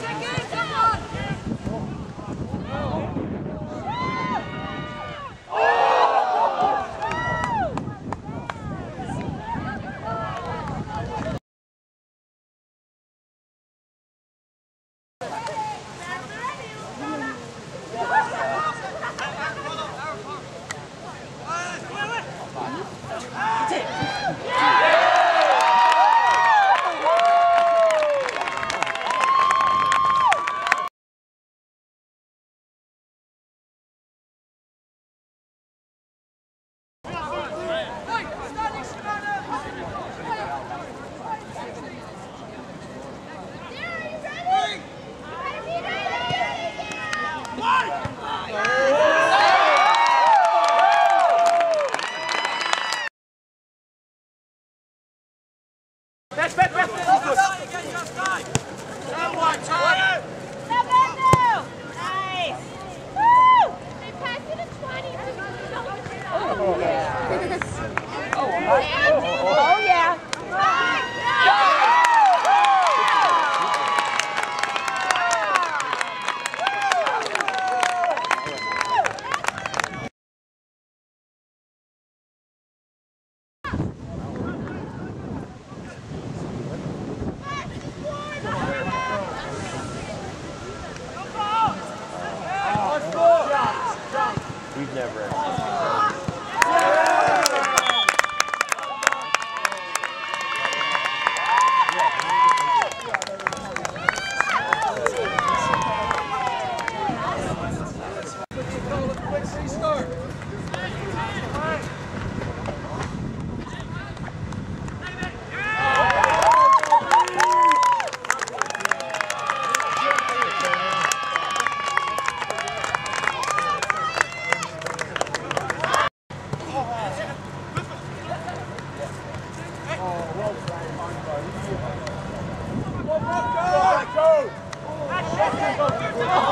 in, Woo! They passed it at 20. Oh, yeah. Oh, yeah. Go, go, go!